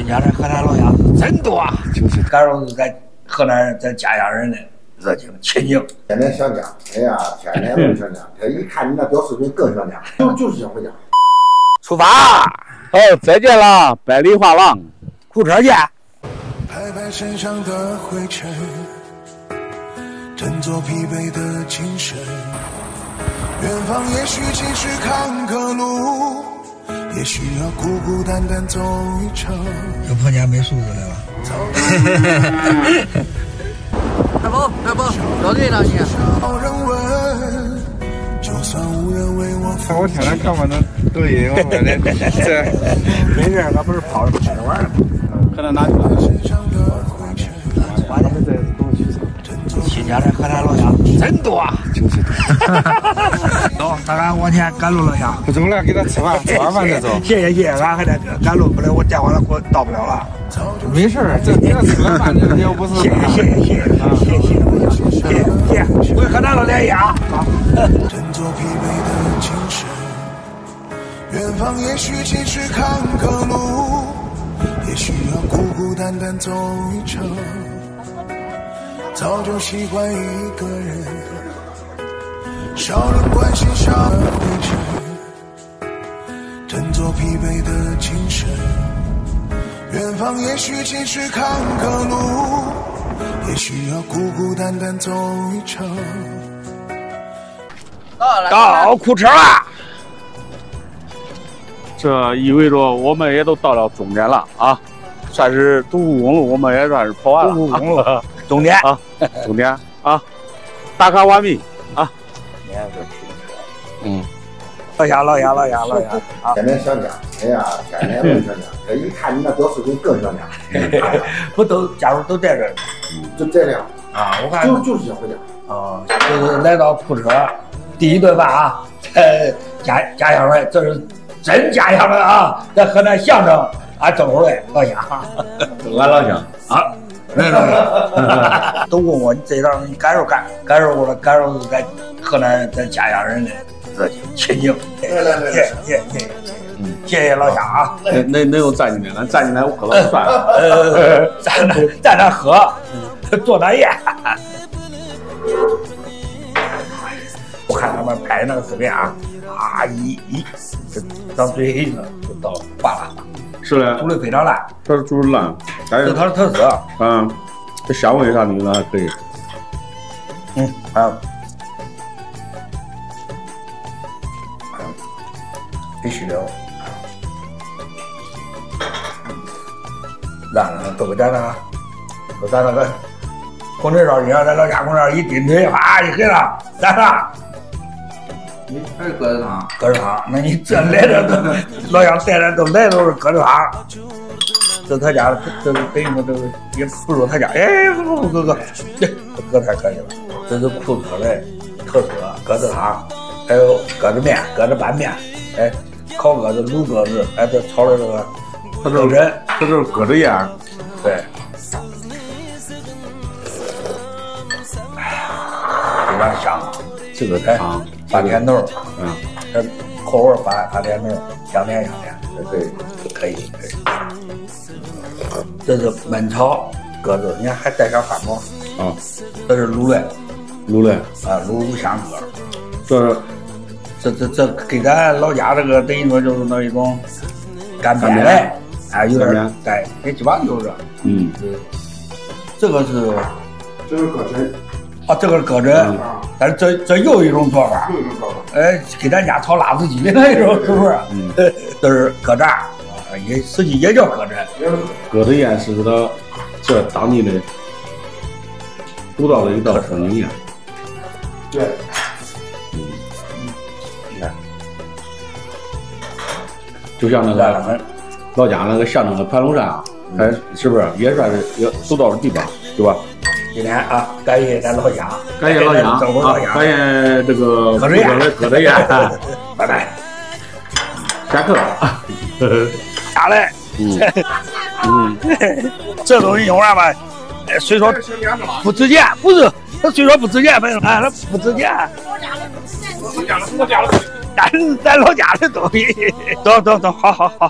今天的河南老乡是真多啊！就是感受是咱河南人、咱家乡人的热情亲情。天天想家，哎呀，天天都想家。他一看你那屌视频更想家，就就是想回家。出发！好，再见了，百里画廊，库车见。拍拍身上的灰尘，振作疲惫的精神。远方也许尽是坎坷路，也许要孤孤单单走一程。又碰见没素质的了。大宝，大宝，老对了你。少人问，就算无人为我看我天天看我那抖音，我说的这没事，俺不是跑着拍着玩的吗？可能拿去了。身上的灰尘。完了，这东西今天的河南老乡真多啊！就是多。走，咱俩往前赶路了下。不走了，给他吃饭，吃完饭再走。谢谢谢谢，俺还得赶路，不然我电话了我到不了了。没事儿，这你要吃了饭，你又不是。谢谢谢谢谢谢谢谢谢谢，为河南老联谊啊！振作疲惫的精神，远方也许尽是坎坷路，也许要孤孤单单走一程。早就习惯一个人，少人关心，少。振作疲惫的精神，远方也许尽是坎坷路，也许要孤孤单单走一程。到了，到库车了。这意味着我们也都到了终点了啊，算是独库公路，我们也算是跑完了。独库公路终点啊，终点啊，打卡完毕啊。嗯，老乡老乡老乡老乡啊！天天想家，哎呀，天天都想家。这一看你那屌视频更想家。不都家属都在这儿就这样啊？我看就就是想回家。啊，就是来到库车第一顿饭啊，呃，家家乡味，这是真家乡味啊，在河南相城俺郑州的老乡俺老乡啊。都问我你这趟你感受感感受过了，感受咱河南咱家乡人的热情亲情。谢谢谢谢谢谢，嗯，谢谢老乡啊。那那那又站进来，咱站进来我喝了算了。呃，在那站那喝，坐那烟。我看他们拍那个视频啊，啊一一这张嘴呢就到挂了，是的，煮的非常烂，它是煮的烂，还有这是它的特色。嗯，这香味啥的那还可以。嗯，还必须的。烂了，都给咱那个，都咱那个红腿烧鸡啊，咱老家红烧一顶腿，啪一黑了，来了。你还是鸽子汤？鸽子汤，那你这来的都老乡带的都来都是鸽子汤，这他家这这等于说这个也不如他家，哎，不不不哥哥，这这太可以了，这是库车的特色鸽子汤，还有鸽子面、鸽子拌面，哎，烤鸽子、卤鸽子，哎，这炒的这个肉仁，这就是搁着烟。对，非常香，这个哎汤，发甜头，嗯，这口味发发甜头，香甜香甜，对，可以可以。这是焖炒鸽子，你看还带上饭沫。啊，这是卤的卤的，啊，卤卤香鸽。这这这这给咱老家这个等于说就是那一种干煸的哎，有点干煸对，基本上就是这。嗯，这个是这是搁针，啊，这个是鸽胗嗯，但是这这又一种做法，又一种做法。哎，给咱家炒辣子鸡的那一种，是不是？嗯，这是鸽胗，啊也实际也叫鸽胗。搁着烟是它这当地的独到的一道风景宴。对，就像那个老家那个象征的盘龙山啊，还是不是也算是也走到的地方，对吧？今天啊，感谢咱老乡，感谢老乡啊感谢这个搁着烟的搁着烟，拜拜。下课了。下来，嗯嗯，这东西用啥吧？哎虽说不值钱，不是，他虽说不值钱，反正哎，他不值钱。咱咱老家的东西，走走走，好好好。